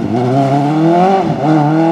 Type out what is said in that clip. o